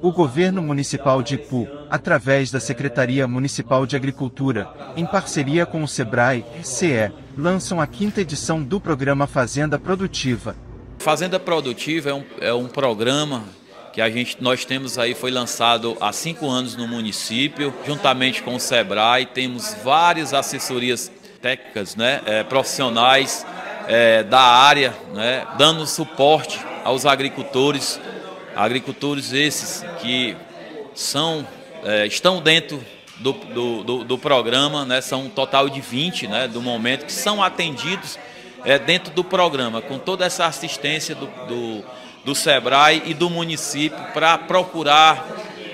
o governo municipal de Ipu, através da Secretaria Municipal de Agricultura, em parceria com o SEBRAE CE, lançam a quinta edição do programa Fazenda Produtiva. Fazenda Produtiva é um, é um programa que a gente, nós temos aí, foi lançado há cinco anos no município, juntamente com o SEBRAE, temos várias assessorias técnicas, né, é, profissionais é, da área, né, dando suporte aos agricultores, agricultores esses que são, é, estão dentro do, do, do, do, programa, né, são um total de 20 né, do momento, que são atendidos é, dentro do programa, com toda essa assistência do, do, do SEBRAE e do município para procurar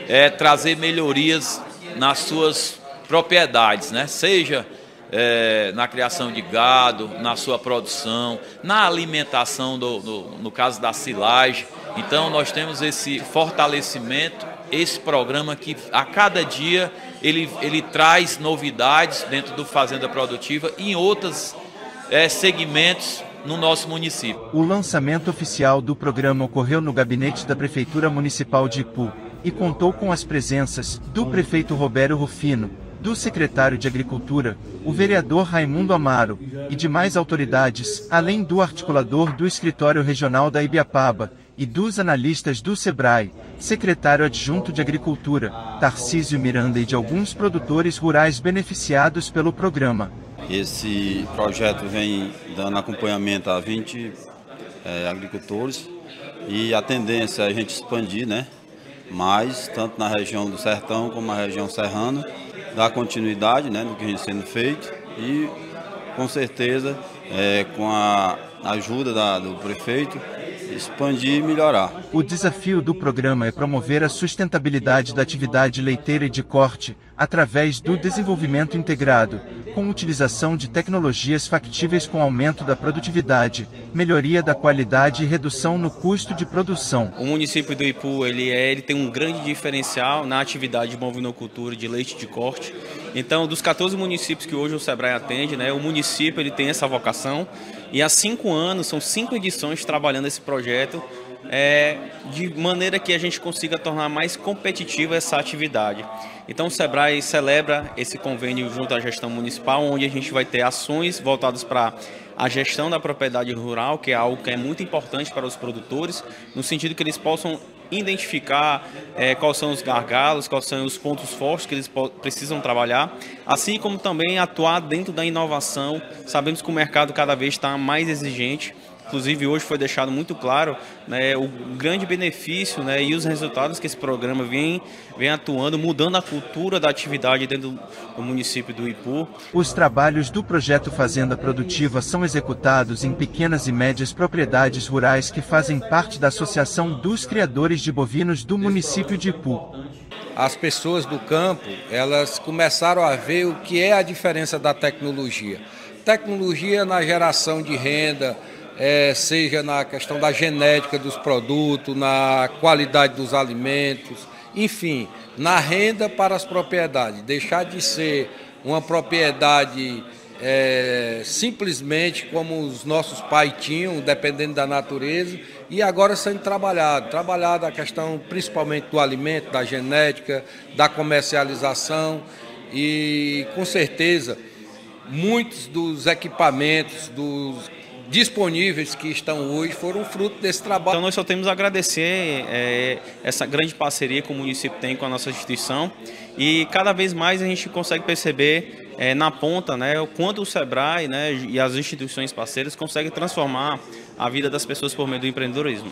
é, trazer melhorias nas suas propriedades, né, seja é, na criação de gado, na sua produção, na alimentação, do, do, no caso da silagem. Então nós temos esse fortalecimento, esse programa que a cada dia ele, ele traz novidades dentro do Fazenda Produtiva e em outros é, segmentos no nosso município. O lançamento oficial do programa ocorreu no gabinete da Prefeitura Municipal de Ipu e contou com as presenças do prefeito Roberto Rufino, do secretário de Agricultura, o vereador Raimundo Amaro, e demais autoridades, além do articulador do Escritório Regional da Ibiapaba e dos analistas do SEBRAE, secretário adjunto de Agricultura, Tarcísio Miranda e de alguns produtores rurais beneficiados pelo programa. Esse projeto vem dando acompanhamento a 20 é, agricultores e a tendência é a gente expandir, né? Mais, tanto na região do Sertão como na região serrana, dar continuidade né, no que vem sendo feito e, com certeza, é, com a ajuda da, do prefeito, expandir e melhorar. O desafio do programa é promover a sustentabilidade da atividade leiteira e de corte, através do desenvolvimento integrado, com utilização de tecnologias factíveis com aumento da produtividade, melhoria da qualidade e redução no custo de produção. O município do Ipu ele, é, ele tem um grande diferencial na atividade de bovinocultura de leite de corte. Então, dos 14 municípios que hoje o Sebrae atende, né, o município ele tem essa vocação e há cinco anos, são cinco edições trabalhando esse projeto é, de maneira que a gente consiga tornar mais competitiva essa atividade. Então o Sebrae celebra esse convênio junto à gestão municipal, onde a gente vai ter ações voltadas para a gestão da propriedade rural, que é algo que é muito importante para os produtores, no sentido que eles possam identificar é, quais são os gargalos, quais são os pontos fortes que eles precisam trabalhar, assim como também atuar dentro da inovação. Sabemos que o mercado cada vez está mais exigente Inclusive, hoje foi deixado muito claro né, o grande benefício né, e os resultados que esse programa vem, vem atuando, mudando a cultura da atividade dentro do município do Ipu. Os trabalhos do projeto Fazenda Produtiva são executados em pequenas e médias propriedades rurais que fazem parte da Associação dos Criadores de Bovinos do município de Ipu. As pessoas do campo, elas começaram a ver o que é a diferença da tecnologia. Tecnologia na geração de renda, é, seja na questão da genética dos produtos, na qualidade dos alimentos, enfim, na renda para as propriedades. Deixar de ser uma propriedade é, simplesmente como os nossos pais tinham, dependendo da natureza, e agora sendo trabalhado. Trabalhado a questão principalmente do alimento, da genética, da comercialização e com certeza muitos dos equipamentos, dos disponíveis que estão hoje foram fruto desse trabalho. Então nós só temos a agradecer é, essa grande parceria que o município tem com a nossa instituição e cada vez mais a gente consegue perceber é, na ponta né, o quanto o SEBRAE né, e as instituições parceiras conseguem transformar a vida das pessoas por meio do empreendedorismo.